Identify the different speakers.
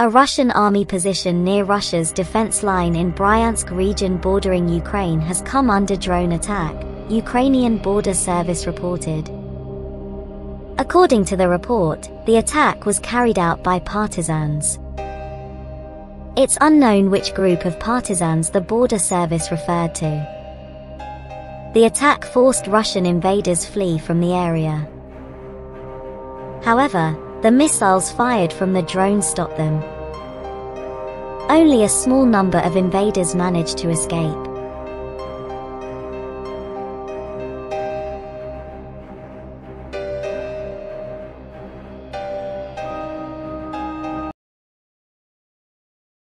Speaker 1: A Russian army position near Russia's defense line in Bryansk region bordering Ukraine has come under drone attack, Ukrainian Border Service reported. According to the report, the attack was carried out by partisans. It's unknown which group of partisans the border service referred to. The attack forced Russian invaders flee from the area. However, the missiles fired from the drone stopped them. Only a small number of invaders managed to escape.